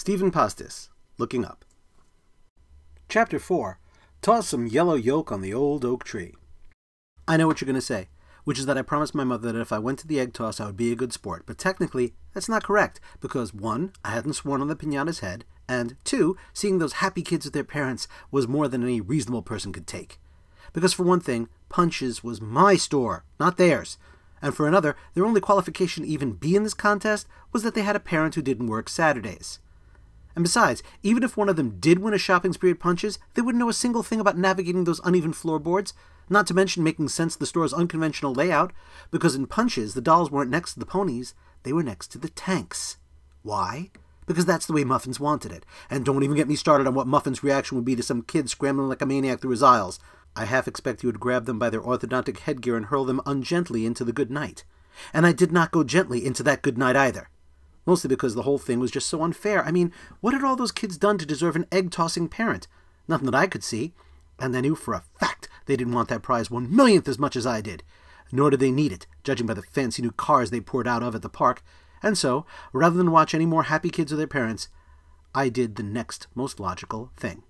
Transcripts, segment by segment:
Stephan Pastis, Looking Up. Chapter 4 Toss some yellow yolk on the old oak tree. I know what you're going to say, which is that I promised my mother that if I went to the egg toss, I would be a good sport. But technically, that's not correct, because one, I hadn't sworn on the pinata's head, and two, seeing those happy kids with their parents was more than any reasonable person could take. Because for one thing, Punches was my store, not theirs. And for another, their only qualification to even be in this contest was that they had a parent who didn't work Saturdays. And besides, even if one of them did win a shopping spree at Punches, they wouldn't know a single thing about navigating those uneven floorboards, not to mention making sense of the store's unconventional layout, because in Punches, the dolls weren't next to the ponies, they were next to the tanks. Why? Because that's the way Muffins wanted it. And don't even get me started on what Muffin's reaction would be to some kid scrambling like a maniac through his aisles. I half expect he would grab them by their orthodontic headgear and hurl them ungently into the good night. And I did not go gently into that good night either. Mostly because the whole thing was just so unfair. I mean, what had all those kids done to deserve an egg tossing parent? Nothing that I could see. And I knew for a fact they didn't want that prize one millionth as much as I did. Nor did they need it, judging by the fancy new cars they poured out of at the park. And so, rather than watch any more happy kids with their parents, I did the next most logical thing.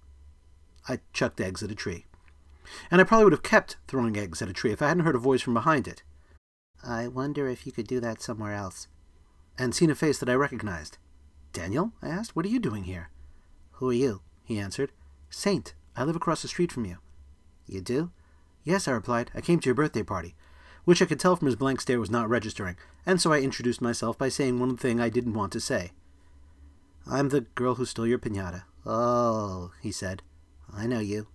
I chucked eggs at a tree. And I probably would have kept throwing eggs at a tree if I hadn't heard a voice from behind it. I wonder if you could do that somewhere else. And seen a face that I recognized. Daniel? I asked. What are you doing here? Who are you? He answered. Saint. I live across the street from you. You do? Yes, I replied. I came to your birthday party, which I could tell from his blank stare was not registering, and so I introduced myself by saying one thing I didn't want to say. I'm the girl who stole your pinata. Oh, he said. I know you.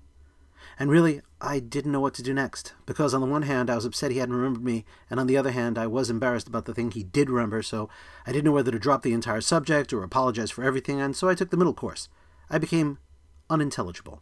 And really, I didn't know what to do next, because on the one hand I was upset he hadn't remembered me, and on the other hand I was embarrassed about the thing he did remember, so I didn't know whether to drop the entire subject or apologize for everything, and so I took the middle course. I became unintelligible.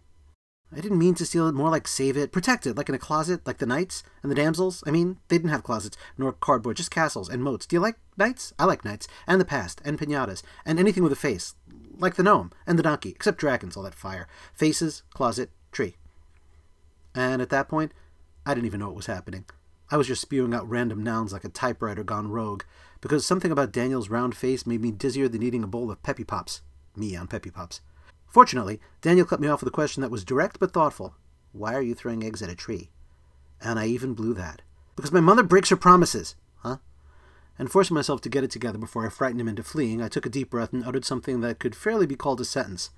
I didn't mean to steal it, more like save it, protect it, like in a closet, like the knights and the damsels. I mean, they didn't have closets, nor cardboard, just castles and moats. Do you like knights? I like knights, and the past, and pinatas, and anything with a face, like the gnome and the donkey, except dragons, all that fire. Faces, closet, tree. And at that point, I didn't even know what was happening. I was just spewing out random nouns like a typewriter gone rogue, because something about Daniel's round face made me dizzier than eating a bowl of Peppy Pops. Me on Peppy Pops. Fortunately, Daniel cut me off with a question that was direct but thoughtful. Why are you throwing eggs at a tree? And I even blew that. Because my mother breaks her promises. Huh? And forcing myself to get it together before I frightened him into fleeing, I took a deep breath and uttered something that could fairly be called a sentence.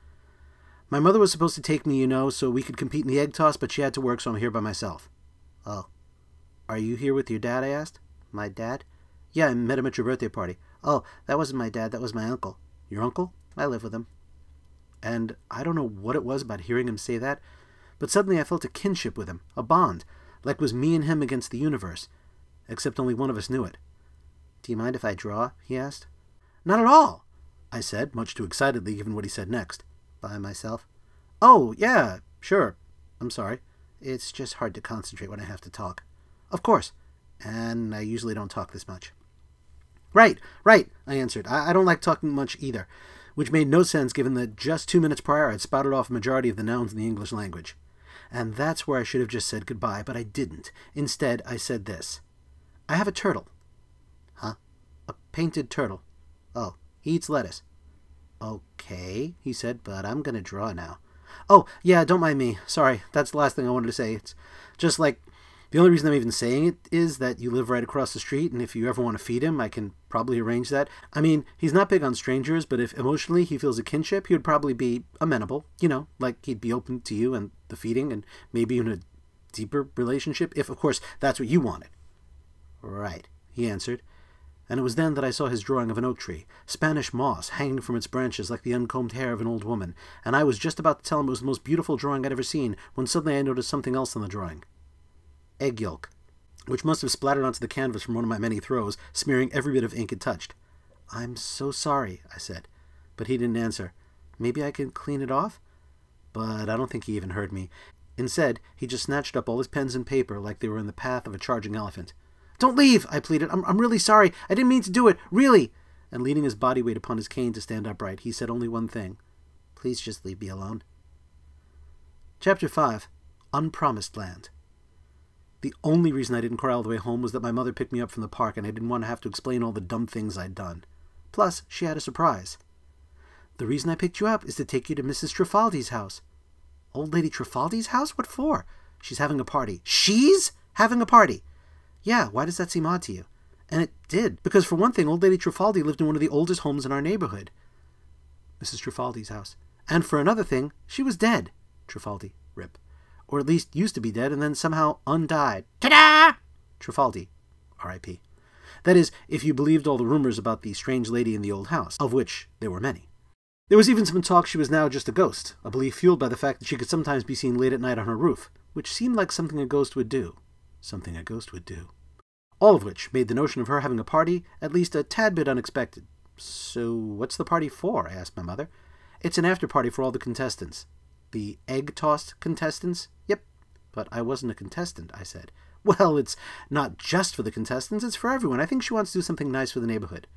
My mother was supposed to take me, you know, so we could compete in the egg toss, but she had to work, so I'm here by myself. Oh. Are you here with your dad? I asked. My dad? Yeah, I met him at your birthday party. Oh, that wasn't my dad, that was my uncle. Your uncle? I live with him. And I don't know what it was about hearing him say that, but suddenly I felt a kinship with him, a bond, like was me and him against the universe, except only one of us knew it. Do you mind if I draw? he asked. Not at all, I said, much too excitedly given what he said next by myself. Oh, yeah, sure. I'm sorry. It's just hard to concentrate when I have to talk. Of course. And I usually don't talk this much. Right, right, I answered. I, I don't like talking much either, which made no sense given that just two minutes prior I'd spouted off a majority of the nouns in the English language. And that's where I should have just said goodbye, but I didn't. Instead, I said this I have a turtle. Huh? A painted turtle. Oh, he eats lettuce. Okay, he said, but I'm going to draw now. Oh, yeah, don't mind me. Sorry, that's the last thing I wanted to say. It's just like the only reason I'm even saying it is that you live right across the street, and if you ever want to feed him, I can probably arrange that. I mean, he's not big on strangers, but if emotionally he feels a kinship, he would probably be amenable. You know, like he'd be open to you and the feeding, and maybe even a deeper relationship, if, of course, that's what you wanted. Right, he answered and it was then that I saw his drawing of an oak tree, Spanish moss hanging from its branches like the uncombed hair of an old woman, and I was just about to tell him it was the most beautiful drawing I'd ever seen, when suddenly I noticed something else on the drawing. Egg yolk, which must have splattered onto the canvas from one of my many throws, smearing every bit of ink it touched. I'm so sorry, I said, but he didn't answer. Maybe I can clean it off? But I don't think he even heard me. Instead, he just snatched up all his pens and paper like they were in the path of a charging elephant. Don't leave, I pleaded. I'm, I'm really sorry. I didn't mean to do it. Really. And leaning his body weight upon his cane to stand upright, he said only one thing Please just leave me alone. Chapter 5 Unpromised Land. The only reason I didn't cry all the way home was that my mother picked me up from the park and I didn't want to have to explain all the dumb things I'd done. Plus, she had a surprise. The reason I picked you up is to take you to Mrs. Trifaldi's house. Old Lady Trifaldi's house? What for? She's having a party. She's having a party? Yeah, why does that seem odd to you? And it did, because for one thing, Old Lady Trifaldi lived in one of the oldest homes in our neighborhood. Mrs. Trifaldi's house. And for another thing, she was dead. Trifaldi, rip. Or at least used to be dead and then somehow undied. Ta-da! Trifaldi, R.I.P. That is, if you believed all the rumors about the strange lady in the old house, of which there were many. There was even some talk she was now just a ghost, a belief fueled by the fact that she could sometimes be seen late at night on her roof, which seemed like something a ghost would do. Something a ghost would do. All of which made the notion of her having a party at least a tad bit unexpected. So, what's the party for? I asked my mother. It's an after party for all the contestants. The egg tossed contestants? Yep. But I wasn't a contestant, I said. Well, it's not just for the contestants, it's for everyone. I think she wants to do something nice for the neighborhood.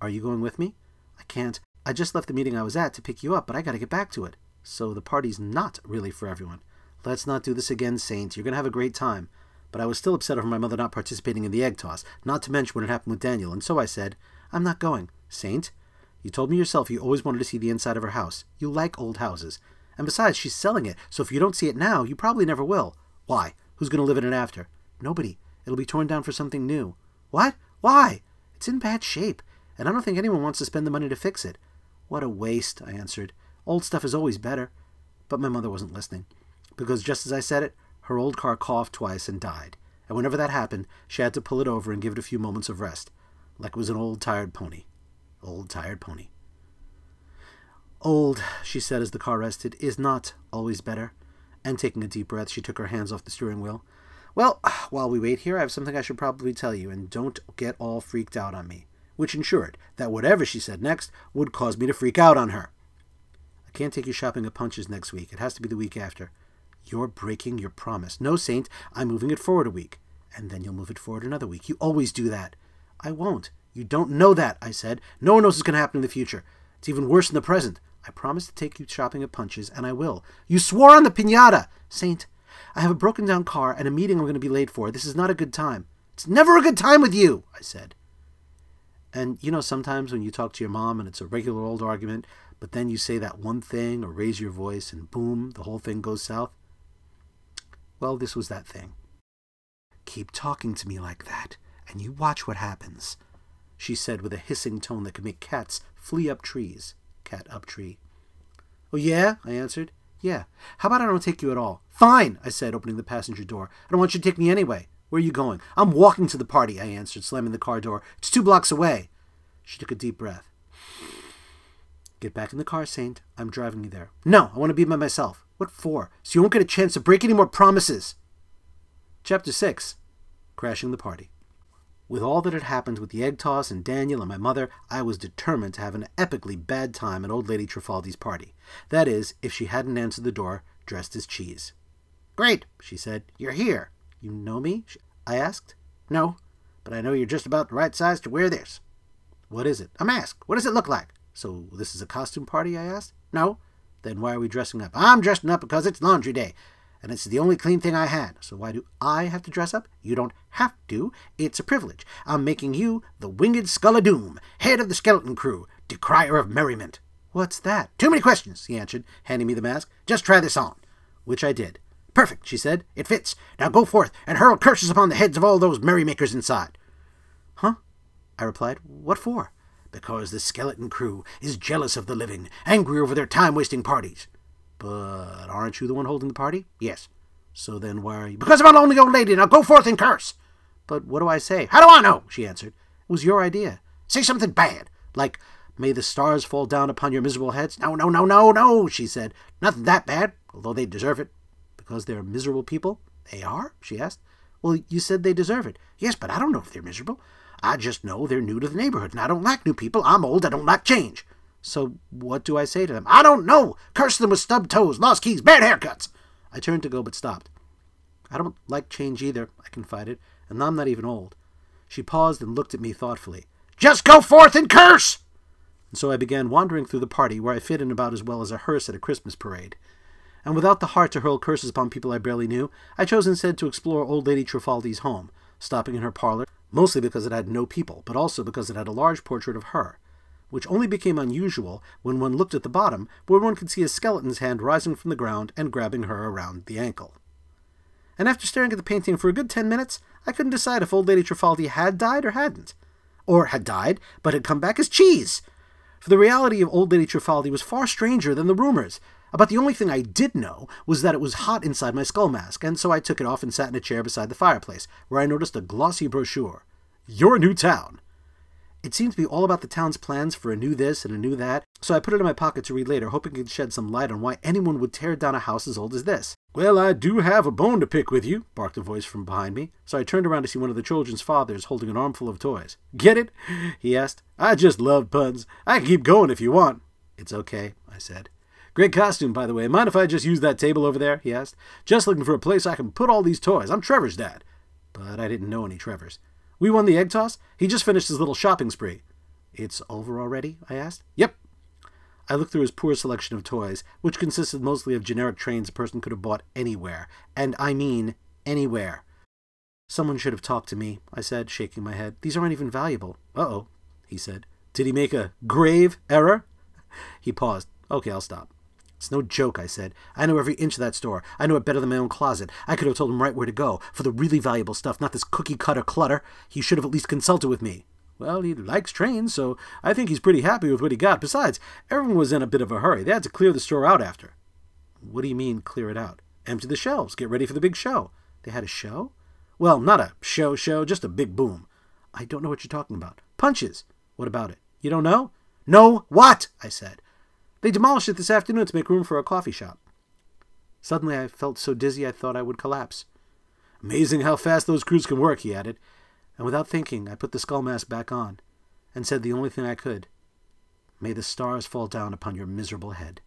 Are you going with me? I can't. I just left the meeting I was at to pick you up, but I gotta get back to it. So the party's not really for everyone. Let's not do this again, Saint. You're gonna have a great time. But I was still upset over my mother not participating in the egg toss, not to mention what had happened with Daniel, and so I said, I'm not going. Saint, you told me yourself you always wanted to see the inside of her house. You like old houses. And besides, she's selling it, so if you don't see it now, you probably never will. Why? Who's going to live in it after? Nobody. It'll be torn down for something new. What? Why? It's in bad shape, and I don't think anyone wants to spend the money to fix it. What a waste, I answered. Old stuff is always better. But my mother wasn't listening, because just as I said it, her old car coughed twice and died, and whenever that happened, she had to pull it over and give it a few moments of rest, like it was an old tired pony. Old tired pony. Old, she said as the car rested, is not always better. And taking a deep breath, she took her hands off the steering wheel. Well, while we wait here, I have something I should probably tell you, and don't get all freaked out on me. Which ensured that whatever she said next would cause me to freak out on her. I can't take you shopping at Punch's next week. It has to be the week after. You're breaking your promise. No, Saint, I'm moving it forward a week. And then you'll move it forward another week. You always do that. I won't. You don't know that, I said. No one knows what's going to happen in the future. It's even worse in the present. I promised to take you shopping at Punch's, and I will. You swore on the pinata! Saint, I have a broken down car and a meeting I'm going to be late for. This is not a good time. It's never a good time with you, I said. And you know, sometimes when you talk to your mom and it's a regular old argument, but then you say that one thing or raise your voice and boom, the whole thing goes south? Well, this was that thing. Keep talking to me like that, and you watch what happens, she said with a hissing tone that could make cats flee up trees. Cat up tree. Oh, yeah? I answered. Yeah. How about I don't take you at all? Fine, I said, opening the passenger door. I don't want you to take me anyway. Where are you going? I'm walking to the party, I answered, slamming the car door. It's two blocks away. She took a deep breath. Get back in the car, Saint. I'm driving you there. No, I want to be by myself. What for? So you won't get a chance to break any more promises. Chapter 6 Crashing the Party. With all that had happened with the egg toss and Daniel and my mother, I was determined to have an epically bad time at old lady Trifaldi's party. That is, if she hadn't answered the door, dressed as cheese. Great, she said. You're here. You know me? I asked. No, but I know you're just about the right size to wear this. What is it? A mask. What does it look like? So this is a costume party? I asked. No. Then why are we dressing up? I'm dressing up because it's laundry day, and it's the only clean thing I had. So why do I have to dress up? You don't have to. It's a privilege. I'm making you the winged skull of doom, head of the skeleton crew, decrier of merriment. What's that? Too many questions, he answered, handing me the mask. Just try this on. Which I did. Perfect, she said. It fits. Now go forth and hurl curses upon the heads of all those merrymakers inside. Huh? I replied. What for? Because the skeleton crew is jealous of the living, angry over their time wasting parties. But aren't you the one holding the party? Yes. So then why are you? Because I'm a lonely old lady. Now go forth and curse. But what do I say? How do I know? She answered. It was your idea. Say something bad, like May the stars fall down upon your miserable heads. No, no, no, no, no, she said. Nothing that bad, although they deserve it. Because they're miserable people? They are? she asked. Well, you said they deserve it. Yes, but I don't know if they're miserable. I just know they're new to the neighborhood, and I don't like new people. I'm old. I don't like change. So what do I say to them? I don't know. Curse them with stubbed toes, lost keys, bad haircuts. I turned to go, but stopped. I don't like change either, I confided, and I'm not even old. She paused and looked at me thoughtfully. Just go forth and curse! and so I began wandering through the party where I fit in about as well as a hearse at a Christmas parade. And without the heart to hurl curses upon people I barely knew, I chose instead to explore old Lady Trifaldi's home, stopping in her parlor, mostly because it had no people, but also because it had a large portrait of her. which only became unusual when one looked at the bottom, where one could see a skeleton's hand rising from the ground and grabbing her around the ankle. And after staring at the painting for a good ten minutes, I couldn't decide if old Lady Trifaldi had died or hadn't. Or had died, but had come back as cheese. For the reality of old Lady Trifaldi was far stranger than the rumors. About the only thing I did know was that it was hot inside my skull mask, and so I took it off and sat in a chair beside the fireplace, where I noticed a glossy brochure. Your new town. It seemed to be all about the town's plans for a new this and a new that, so I put it in my pocket to read later, hoping it could shed some light on why anyone would tear down a house as old as this. Well, I do have a bone to pick with you, barked a voice from behind me, so I turned around to see one of the children's fathers holding an armful of toys. Get it? he asked. I just love puns. I can keep going if you want. It's okay, I said. Great costume, by the way. Mind if I just use that table over there? he asked. Just looking for a place I can put all these toys. I'm Trevor's dad. But I didn't know any Trevors. We won the egg toss? He just finished his little shopping spree. It's over already? I asked. Yep. I looked through his poor selection of toys, which consisted mostly of generic trains a person could have bought anywhere. And I mean anywhere. Someone should have talked to me, I said, shaking my head. These aren't even valuable. Uh-oh, he said. Did he make a grave error? He paused. Okay, I'll stop. It's no joke, I said. I know every inch of that store. I know it better than my own closet. I could have told him right where to go, for the really valuable stuff, not this cookie-cutter clutter. He should have at least consulted with me. Well, he likes trains, so I think he's pretty happy with what he got. Besides, everyone was in a bit of a hurry. They had to clear the store out after. What do you mean, clear it out? Empty the shelves, get ready for the big show. They had a show? Well, not a show show, just a big boom. I don't know what you're talking about. Punches. What about it? You don't know? No, what? I said. They demolished it this afternoon to make room for a coffee shop. Suddenly I felt so dizzy I thought I would collapse. Amazing how fast those crews can work, he added, and without thinking I put the skull mask back on, and said the only thing I could. May the stars fall down upon your miserable head.